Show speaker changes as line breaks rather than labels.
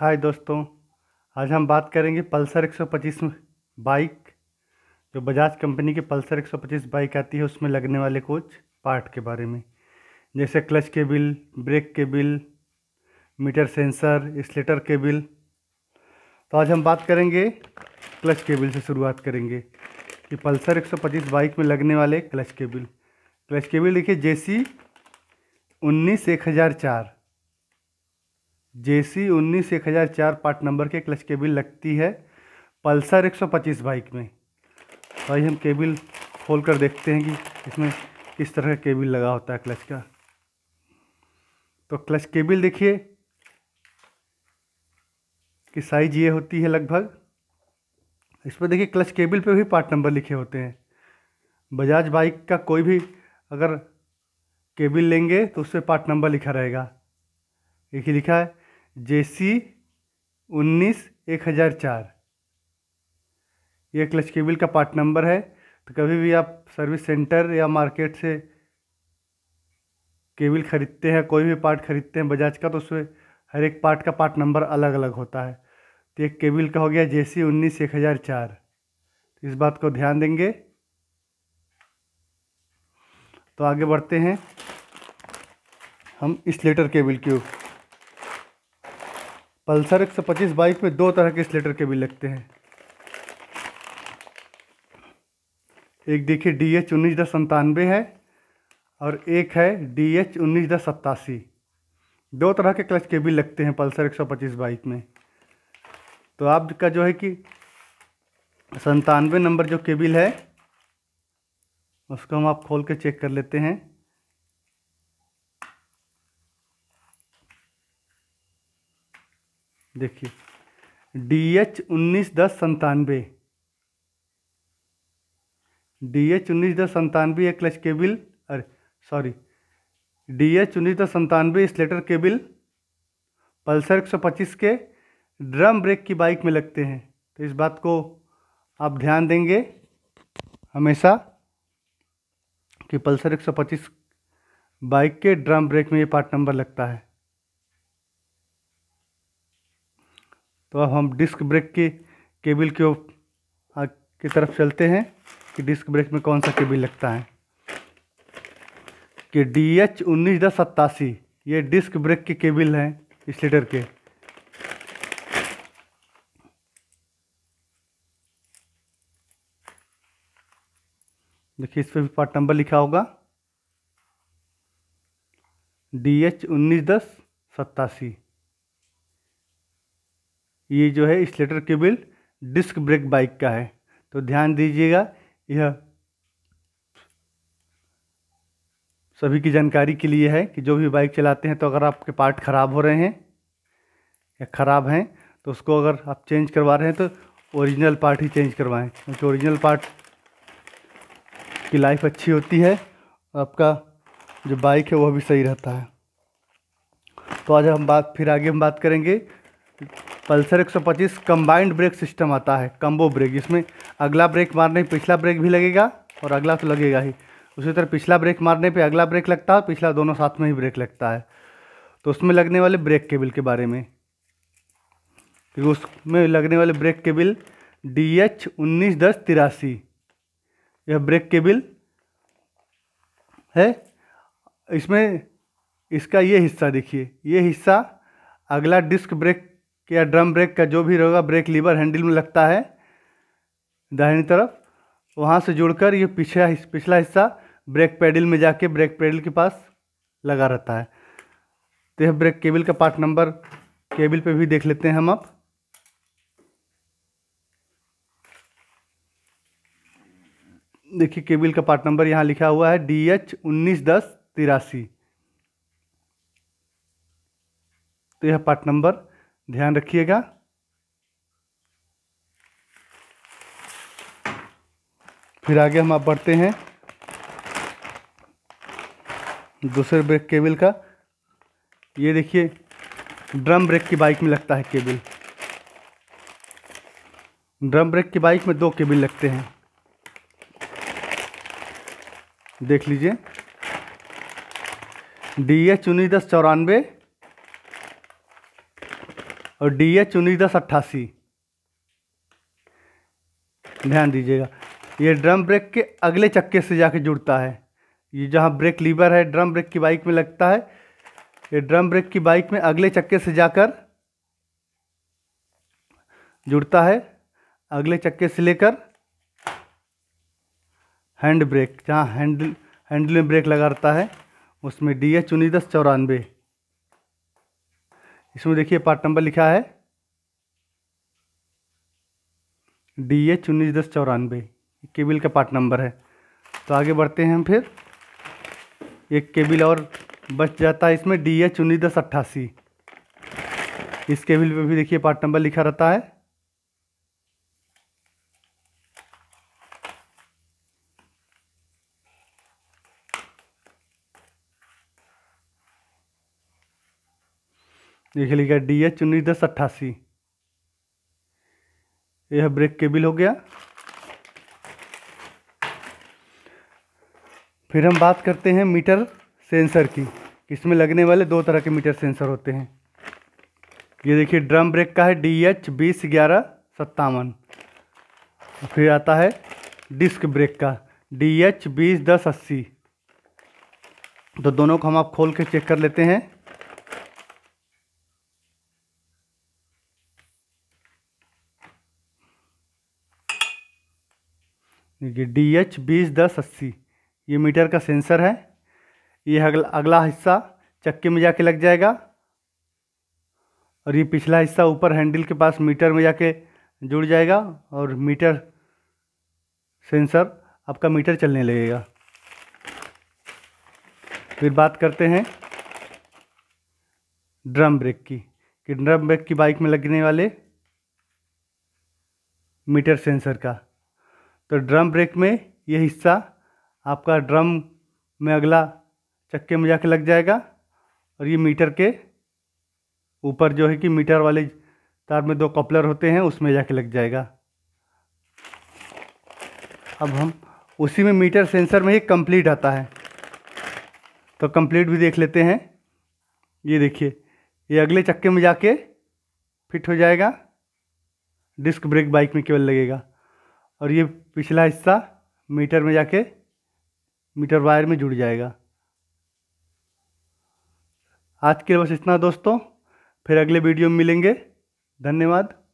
हाय दोस्तों, आज हम बात करेंगे पल्सर 125 बाइक, जो बजाज कंपनी की पल्सर 125 बाइक आती है, उसमें लगने वाले कुछ पार्ट के बारे में। जैसे clutch cable, brake cable, meter sensor, Slater cable. तो आज हम बात करेंगे क्लच केबिल से शुरुआत करेंगे कि पल्सर 125 बाइक में लगने वाले क्लच केबिल। क्लच केबिल देखिए, जेसी उन्नीस एक हज़ार चार। जे सी उन्नीस, एक हज़ार चार पार्ट नंबर के क्लच केबिल लगती है पल्सर एक सौ पच्चीस बाइक में। भाई हम केबिल खोल कर देखते हैं कि इसमें किस तरह का केबिल लगा होता है क्लच का। तो क्लच केबिल देखिए, कि साइज़ ये होती है लगभग। इस पर देखिए क्लच केबिल पे भी पार्ट नंबर लिखे होते हैं। बजाज बाइक का कोई भी अगर केबिल लेंगे तो उस पर पार्ट नंबर लिखा रहेगा। एक ही लिखा है जे सी उन्नीस एक हज़ार चार। ये क्लच केबल का पार्ट नंबर है। तो कभी भी आप सर्विस सेंटर या मार्केट से केबल ख़रीदते हैं, कोई भी पार्ट ख़रीदते हैं बजाज का तो उसमें हर एक पार्ट का पार्ट नंबर अलग अलग होता है। तो एक केबल का हो गया जे सी उन्नीस एक हज़ार चार। इस बात को ध्यान देंगे। तो आगे बढ़ते हैं। हम स्लेटर केबिल की पल्सर 125 बाइक में दो तरह के स्लेटर केबिल लगते हैं। एक देखिए डी एच उन्नीस दस संतानवे है और एक है डी एच उन्नीस दस सत्तासी। दो तरह के क्लच के केबिल लगते हैं पल्सर 125 बाइक में। तो आपका जो है कि संतानवे नंबर जो केबिल है, उसको हम आप खोल के चेक कर लेते हैं। देखिए डी एच उन्नीस दस संतानवे डी एच उन्नीस दस संतानवे एक क्लच केबिल। अरे सॉरी डी एच उन्नीस दस संतानवे स्लेटर केबिल। पल्सर एक सौ पच्चीस के ड्रम ब्रेक की बाइक में लगते हैं। तो इस बात को आप ध्यान देंगे हमेशा कि पल्सर एक सौ पच्चीस बाइक के ड्रम ब्रेक में ये पार्ट नंबर लगता है। तो अब हम डिस्क ब्रेक के केबिल के की तरफ़ चलते हैं कि डिस्क ब्रेक में कौन सा केबिल लगता है। कि डी एच उन्नीस दस सत्तासी, ये डिस्क ब्रेक के केबिल हैं इस लीटर के। देखिए इस पर भी पार्ट नंबर लिखा होगा। डी एच उन्नीस दस सत्तासी। ये जो है स्लेटर केबल डिस्क ब्रेक बाइक का है। तो ध्यान दीजिएगा, यह सभी की जानकारी के लिए है कि जो भी बाइक चलाते हैं तो अगर आपके पार्ट ख़राब हो रहे हैं या ख़राब हैं तो उसको अगर आप चेंज करवा रहे हैं तो ओरिजिनल पार्ट ही चेंज करवाएँ। क्योंकि ओरिजिनल पार्ट की लाइफ अच्छी होती है, आपका जो बाइक है, वह भी सही रहता है। तो आज हम बात, फिर आगे हम बात करेंगे पल्सर 125 कंबाइंड ब्रेक सिस्टम आता है कम्बो ब्रेक जिसमें अगला ब्रेक मारने, पिछला ब्रेक भी लगेगा और अगला तो लगेगा ही। उसी तरह पिछला ब्रेक मारने पे अगला ब्रेक लगता है, पिछला दोनों साथ में ही ब्रेक लगता है। तो उसमें लगने वाले ब्रेक केबल के बारे में। क्योंकि उसमें लगने वाले ब्रेक केबल डी एच उन्नीस दस तिरासी। यह ब्रेक केबल है। इसमें इसका ये हिस्सा देखिए, ये हिस्सा अगला डिस्क ब्रेक या ड्रम ब्रेक का जो भी रहेगा, ब्रेक लीवर हैंडल में लगता है, दाहिनी तरफ़, वहाँ से जुड़कर ये पीछे पिछला हिस्सा ब्रेक पैडल में जाके, ब्रेक पैडल के पास लगा रहता है। तो यह ब्रेक केबल का पार्ट नंबर, केबल पे भी देख लेते हैं हम अब। देखिए, केबल का पार्ट नंबर यहाँ लिखा हुआ है डी एच उन्नीस दस तिरासी। तो यह पार्ट नंबर ध्यान रखिएगा। फिर आगे हम आप बढ़ते हैं। दूसरे ब्रेक केबल का। ये देखिए, ड्रम ब्रेक की बाइक में लगता है केबल। ड्रम ब्रेक की बाइक में दो केबल लगते हैं। देख लीजिए। डी एच उन्नीस दस चौरानवे और डी एच उन्नीस दस अट्ठासी। ध्यान दीजिएगा, ये ड्रम ब्रेक के अगले चक्के से जाके जुड़ता है। ये जहाँ ब्रेक लीवर है, ड्रम ब्रेक की बाइक में लगता है। ये ड्रम ब्रेक की बाइक में अगले चक्के से जाकर जुड़ता है। अगले चक्के से लेकर हैंड ब्रेक, जहाँ हैंडल हैंडल में ब्रेक लगा रहता है, उसमें डी एच उन्नीस दस चौरानवे। इसमें देखिए पार्ट नंबर लिखा है। डी एच उन्नीस दस चौरानवे, केबिल का पार्ट नंबर है। तो आगे बढ़ते हैं हम फिर। एक केबिल और बच जाता है इसमें डी एच उन्नीस दस अट्ठासी। इस केबिल पे भी देखिए पार्ट नंबर लिखा रहता है। देखिए लिखा डी एच उन्नीस दस अट्ठासी। यह ब्रेक केबल हो गया। फिर हम बात करते हैं मीटर सेंसर की। इसमें लगने वाले दो तरह के मीटर सेंसर होते हैं। ये देखिए, ड्रम ब्रेक का है डी एच बीस ग्यारह सत्तावन। फिर आता है डिस्क ब्रेक का डी एच बीस दस अस्सी। तो दोनों को हम आप खोल के चेक कर लेते हैं। देखिए डी एच बीस दस अस्सी। ये मीटर का सेंसर है। ये अगला अगला हिस्सा चक्के में जाके लग जाएगा। और ये पिछला हिस्सा ऊपर हैंडल के पास मीटर में जाके जुड़ जाएगा और मीटर सेंसर आपका मीटर चलने लगेगा। फिर बात करते हैं ड्रम ब्रेक की, कि ड्रम ब्रेक की बाइक में लगने वाले मीटर सेंसर का। तो ड्रम ब्रेक में ये हिस्सा आपका ड्रम में अगला चक्के में जाके लग जाएगा और ये मीटर के ऊपर जो है कि मीटर वाले तार में दो कपलर होते हैं, उसमें जाके लग जाएगा। अब हम उसी में मीटर सेंसर में ही कंप्लीट आता है। तो कंप्लीट भी देख लेते हैं। ये देखिए, ये अगले चक्के में जाके फिट हो जाएगा। डिस्क ब्रेक बाइक में केवल लगेगा। और ये पिछला हिस्सा मीटर में जाके, मीटर वायर में जुड़ जाएगा। आज के लिए बस इतना दोस्तों, फिर अगले वीडियो में मिलेंगे। धन्यवाद।